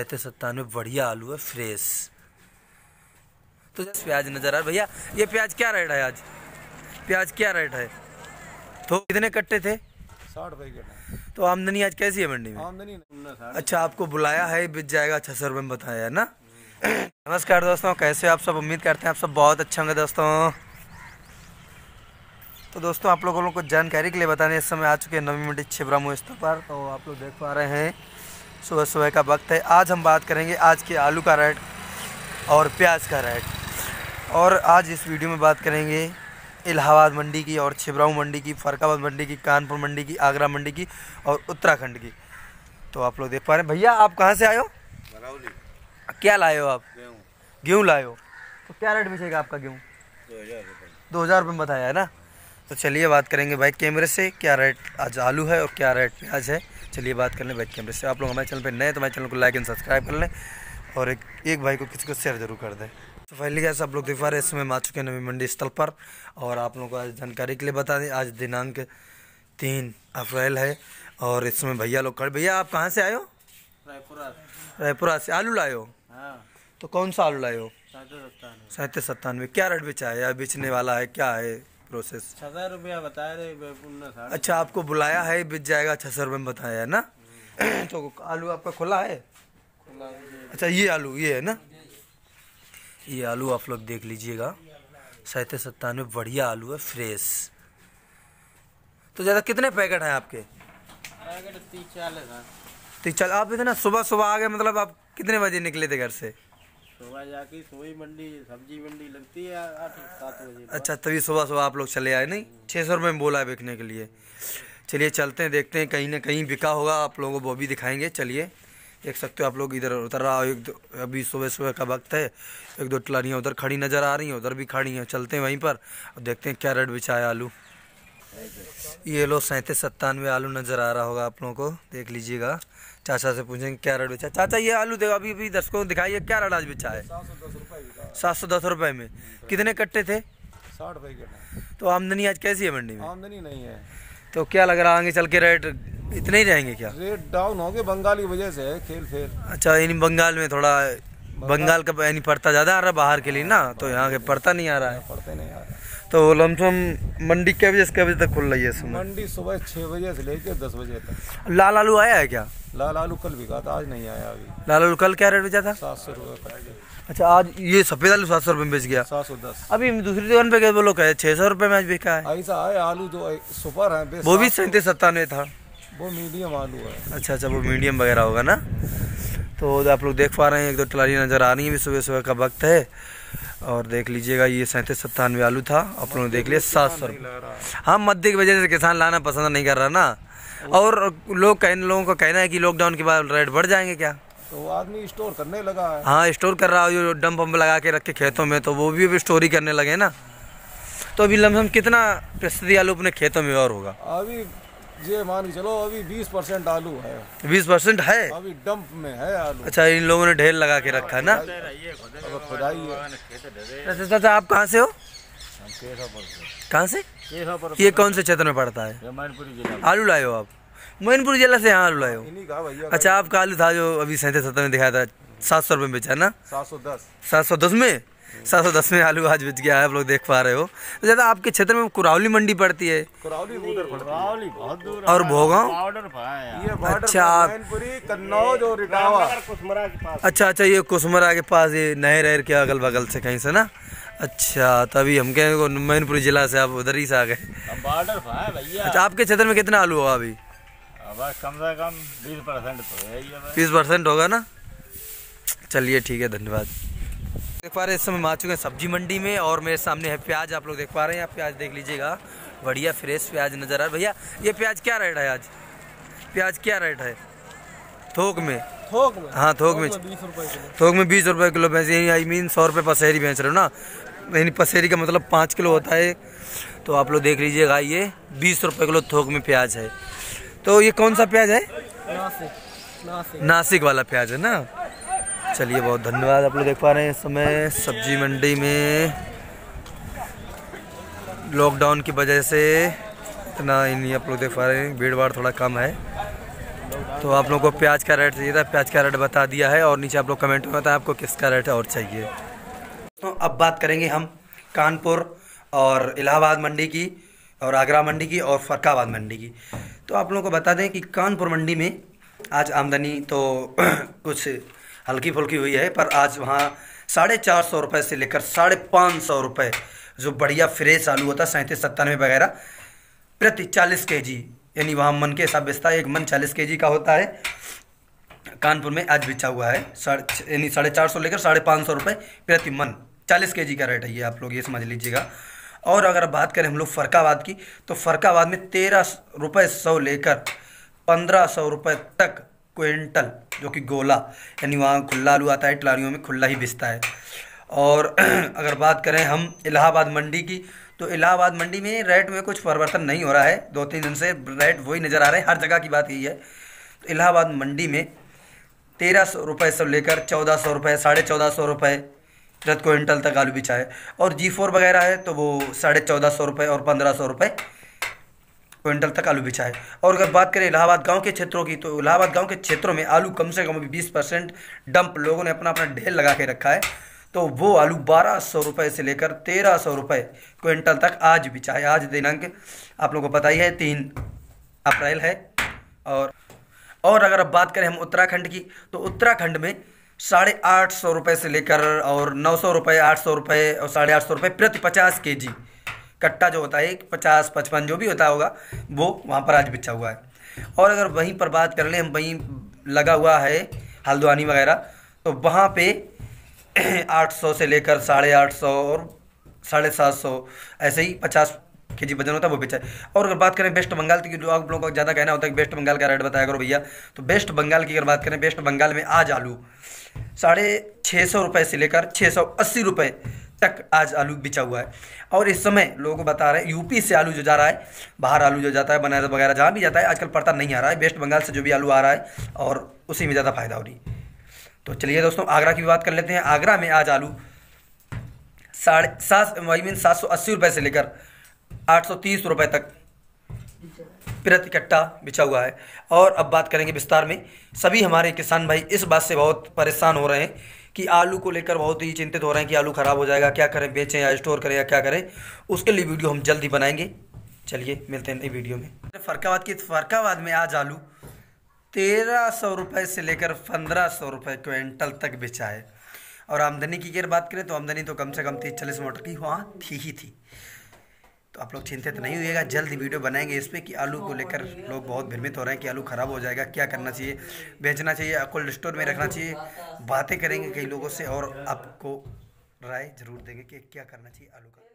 रहते सत्तानवे बढ़िया आलू है फ्रेश। तो जैसे प्याज नज़र आ रहा भैया ये प्याज क्या रेट है आज? प्याज क्या रेट है? तो कितने कट्टे थे? साठ तो आमदनी आज कैसी है मंडी में? आमदनी अच्छा आपको बुलाया है बिक जाएगा छः सौ रुपये में बताया है ना? नमस्कार दोस्तों कैसे आप सब? उम्मीद करते हैं आप सब बहुत अच्छे होंगे दोस्तों। तो दोस्तों आप लोगों को जानकारी के लिए बताने इस समय आ चुके हैं नवी मंडी छिबरामू स्तर पर तो आप लोग देख पा रहे हैं सुबह सुबह का वक्त है। आज हम बात करेंगे आज के आलू का रेट और प्याज का रेट और आज इस वीडियो में बात करेंगे इलाहाबाद मंडी की और छिबराऊ मंडी की फरकाबाद मंडी की कानपुर मंडी की आगरा मंडी की और उत्तराखंड की। तो आप लोग देख पा रहे हैं। भैया आप कहाँ से आए हो? क्या लाए हो आप? गेहूँ। गेहूँ लाए हो? तो क्या रेट बिचेगा आपका गेहूँ? दो हज़ार रुपये दो हज़ार रुपये में बताया है ना? तो चलिए बात करेंगे भाई कैमरे से क्या रेट आज आलू है और क्या रेट प्याज है। चलिए बात कर लें बाइक कैमरे से। आप लोग हमारे चैनल पर नए तो हमारे चैनल को लाइक एंड सब्सक्राइब कर लें और एक एक भाई को किसी को शेयर ज़रूर कर दें। तो फाइनली कैसे आप लोग देख पा रहे हैं इस समय हम आ चुके हैं नवी मंडी स्थल पर और आप लोगों को आज जानकारी के लिए बता दें आज दिनांक तीन अप्रैल है और इस समय भैया लोग खड़े। भैया आप कहाँ से आए हो? रायपुरा रायपुरा से। आलू लाए हो? हाँ। तो कौन सा आलू लाए हो? सैंतीस सत्तानवे। क्या रेट बेचा है? या बेचने वाला है? क्या है? प्रोसेस हज़ार रुपया बताए रहे अच्छा आपको बुलाया है बिक जाएगा छः सौ रुपये में बताया है ना? तो आलू आपका खुला है? खुला अच्छा ये आलू ये है ना? ये आलू आप लोग देख लीजिएगा। सैंतीस सत्तानवे बढ़िया आलू है फ्रेश। तो ज़्यादा कितने पैकेट हैं आपके? पैकेट तीस चालीस चल आप इतना सुबह सुबह आ गए मतलब आप कितने बजे निकले थे घर से? सुबह जाके सोई मंडी, सब्ज़ी मंडी लगती है आठ सात बजे अच्छा तभी सुबह सुबह आप लोग चले आए, नहीं? छः सौ रुपये में बोला है बिकने के लिए। चलिए, चलते हैं, देखते हैं, कहीं ना कहीं बिका होगा, आप लोगों को वो भी दिखाएँगे। चलिए, देख सकते हो आप लोग इधर उतर रहा हो एक दो, अभी सुबह सुबह का वक्त है, एक दो टलानियाँ उधर खड़ी नज़र आ रही हैं, उधर भी खड़ी हैं। चलते हैं वहीं पर, और देखते हैं क्या रेट बिछा है आलू। ये लो सैंतीस सत्तानवे आलू नज़र आ रहा होगा आप लोगों को। देख लीजिएगा। चाचा से पूछेंगे क्या रेट बेचा? चाचा ये आलू देखो अभी अभी दर्शकों को दिखाइए क्या रेट आज बिछा है? सात सौ दस रुपये की रुपये में। कितने कट्टे थे? साठ पैकेट तो आमदनी आज कैसी है मंडी में? आमदनी नहीं है। तो क्या लग रहा है आगे चल के रेट इतने ही रहेंगे क्या? रेट डाउन हो गए बंगाली वजह से खेल फेल अच्छा यानी बंगाल में थोड़ा बंगाल का यानी पड़ता ज़्यादा आ रहा है बाहर के लिए ना? तो यहाँ के पड़ता नहीं आ रहा है। तो लमसम मंडी कै बजे से कै बजे तक खुल रही है समय मंडी सुबह छः बजे से लेकर दस बजे तक। लाल आलू आया है क्या? लाल आलू कल बिका था आज नहीं आया अभी। लाल आलू कल क्या रेट बेचा था? सात सौ रुपये अच्छा आज ये सफ़ेद आलू सात सौ रुपये में बेच गया। सात सौ दस। अभी दूसरी दुकान पे गए बोलो कहे छः सौ रुपये में आज बिका है। ऐसा है आलू जो सुपर है वो भी सैंतीस सत्तानवे था। वो मीडियम आलू है। अच्छा अच्छा वो मीडियम वगैरह होगा ना। तो आप लोग देख पा रहे हैं एक दो टलारी नज़र आ रही है। भी सुबह सुबह का वक्त है। और देख लीजिएगा ये सैंतीस सत्तानवे आलू था। आप लोगों ने देख लिया सात सौ हाँ मध्य की वजह से किसान लाना पसंद नहीं कर रहा ना। और लोग कहने लोगों का कहना है कि लॉकडाउन के बाद रेट बढ़ जाएँगे क्या? तो वो आदमी स्टोर करने लगा है। हाँ स्टोर कर रहा हो जो डंप पंप लगा के रखे खेतों में तो वो भी अभी स्टोर ही करने लगे ना। तो अभी लमसम कितना प्रतिशत आलू अपने खेतों में और होगा? अभी ये मान के चलो अभी बीस परसेंट आलू है। बीस परसेंट है? अभी डंप में है आलू। अच्छा इन लोगों ने ढेर लगा के रखा है ना खुदाई है। अच्छा चाचा आप कहाँ से हो? कहाँ से? ये कौन से क्षेत्र में पड़ता है? आलू लाए हो आप। मैनपुर जिला से यहाँ आलू लाए हो। अच्छा आपका आलू था जो अभी सैंतीस सत्तर में दिखाया था सात सौ रुपये में बेचा ना? सात सौ दस। सात सौ दस में? सात सौ दस में आलू आज बिच गया है आप लोग देख पा रहे हो। तो ज़्यादा आपके क्षेत्र में कुरावली मंडी पड़ती है। करौली उधर पड़ती है। बहुत दूर और भोगांव? अच्छा, आप- कन्नौज और इटावा। कुसमरा के पास। अच्छा अच्छा ये कुसमरा के पास ये नए रहर के अगल बगल से कहीं से ना? अच्छा तभी हम कहें मैनपुरी जिला से आप उधर ही से आ गए। अच्छा आपके क्षेत्र में कितना आलू होगा अभी? कम से कम बीस परसेंट तो बीस परसेंट होगा ना? चलिए ठीक है धन्यवाद। देख पा रहे हैं इस समय हम आ चुके हैं सब्ज़ी मंडी में और मेरे सामने है प्याज आप लोग देख पा रहे हैं। आप प्याज देख लीजिएगा। बढ़िया फ्रेश प्याज नज़र आ रहा है। भैया ये प्याज क्या रेट है आज? प्याज क्या रेट है? थोक में? थोक में? हाँ थोक में। थोक में बीस रुपए किलो। बेच यही आई मीन सौ रुपये पसेरी बेच रहे हो ना? यानी पसेरी का मतलब पाँच किलो होता है। तो आप लोग देख लीजिएगा ये बीस रुपये किलो थोक में प्याज है। तो ये कौन सा प्याज है? नासिक वाला प्याज है ना? चलिए, बहुत धन्यवाद आप लोग देख पा रहे हैं इस समय सब्ज़ी मंडी में। लॉकडाउन की वजह से इतना ही नहीं आप लोग देख पा रहे हैं, भीड़ भाड़ थोड़ा कम है। तो आप लोगों को प्याज का रेट चाहिए था, प्याज का रेट बता दिया है और नीचे आप लोग कमेंट में बताएँ आपको किसका रेट और चाहिए। तो अब बात करेंगे हम कानपुर और इलाहाबाद मंडी की और आगरा मंडी की और फरकाबाद मंडी की। तो आप लोगों को बता दें कि कानपुर मंडी में आज आमदनी तो कुछ हल्की फुल्की हुई है, पर आज वहाँ साढ़े चार सौ रुपये से लेकर साढ़े पाँच सौ रुपये जो बढ़िया फ्रेश आलू होता है सैंतीस सत्तानवे वगैरह, प्रति चालीस के जी यानी वहाँ मन के हिसाब बेचता है, एक मन चालीस के जी का होता है। कानपुर में आज बिछा हुआ है, साढ़े यानी साढ़े चार सौ लेकर साढ़े पाँच सौ रुपये प्रति मन, चालीस के जी का रेट है ये, आप लोग ये समझ लीजिएगा। और अगर बात करें हम लोग फरकाबाद की तो फरकाबाद में तेरह रुपये सौ लेकर पंद्रह सौ रुपये तक क्विंटल, जो कि गोला, यानी वहाँ खुला आलू आता है, टलारियों में खुला ही बिचता है। और अगर बात करें हम इलाहाबाद मंडी की तो इलाहाबाद मंडी में रेट में कुछ परिवर्तन नहीं हो रहा है। दो तीन दिन से रेट वही नज़र आ रहे हैं, हर जगह की बात यही है। तो इलाहाबाद मंडी में तेरह सौ रुपये से लेकर चौदह सौ रुपये साढ़े चौदह सौ रुपये प्रति क्विंटल तक आलू बिछा है। और जी फोर वगैरह है तो वो साढ़े चौदह सौ रुपये और पंद्रह सौ रुपये क्विंटल तक आलू बिछा है। और अगर बात करें इलाहाबाद गाँव के क्षेत्रों की तो इलाहाबाद गाँव के क्षेत्रों में आलू कम से कम अभी बीस परसेंट डंप लोगों ने अपना अपना ढेर लगा के रखा है। तो वो आलू बारह सौ रुपये से लेकर तेरह सौ रुपये क्विंटल तक आज बिछा है। आज दिनांक आप लोगों को पता ही है, तीन अप्रैल है। और और अगर अब बात करें हम उत्तराखंड की तो उत्तराखंड में साढ़े आठ सौ रुपये से लेकर और नौ सौ रुपये आठ सौ रुपये और साढ़े आठ सौ रुपये प्रति पचास के जी कट्टा जो होता है पचास, पचपन जो भी होता होगा, वो वहाँ पर आज बिछा हुआ है। और अगर वहीं पर बात कर लें, हम वहीं लगा हुआ है हल्द्वानी वगैरह तो वहाँ पे आठ सौ से लेकर साढ़े आठ सौ और साढ़े सात सौ, ऐसे ही पचास के जी वज़न होता है, वो बेचा है। और अगर बात करें वेस्ट बंगाल की आप लोगों को ज़्यादा कहना होता है कि वेस्ट बंगाल का रेट बताया करो भैया तो वेस्ट बंगाल की अगर बात करें, वेस्ट बंगाल में आज आलू साढ़े छः सौ रुपये से लेकर छः सौ अस्सी रुपये तक आज आलू बिचा हुआ है। और इस समय लोगों को बता रहे हैं, यूपी से आलू जो जा रहा है, बाहर आलू जो जाता है बनारस वगैरह जहाँ भी जाता है, आजकल पड़ता नहीं आ रहा है। वेस्ट बंगाल से जो भी आलू आ रहा है, और उसी में ज़्यादा फ़ायदा हो रही तो चलिए दोस्तों, आगरा की बात कर लेते हैं। आगरा में आज आलू साढ़े सात आई मीन सात सौ अस्सी रुपये से लेकर आठ सौ तीस रुपये तक प्रति कट्टा बिछा हुआ है। और अब बात करेंगे विस्तार में। सभी हमारे किसान भाई इस बात से बहुत परेशान हो रहे हैं कि आलू को लेकर बहुत ही चिंतित हो रहे हैं कि आलू ख़राब हो जाएगा, क्या करें, बेचें या स्टोर करें या क्या करें, उसके लिए वीडियो हम जल्दी बनाएँगे। चलिए, मिलते हैं नई वीडियो में। फरकाबाद की, फरकाबाद में आज आलू तेरह सौ रुपये से लेकर पंद्रह सौ रुपये क्विंटल तक बेचा है। और आमदनी की अगर बात करें तो आमदनी तो कम से कम तीस चालीस मोटर की वहाँ थी ही थी। आप लोग चिंतित नहीं हुएगा जल्द वीडियो बनाएँगे इस पर कि आलू को लेकर लोग बहुत भ्रमित हो रहे हैं कि आलू ख़राब हो जाएगा, क्या करना चाहिए, बेचना चाहिए कोल्ड स्टोर में रखना चाहिए, बातें करेंगे कई लोगों से और आपको राय ज़रूर देंगे कि क्या करना चाहिए आलू का।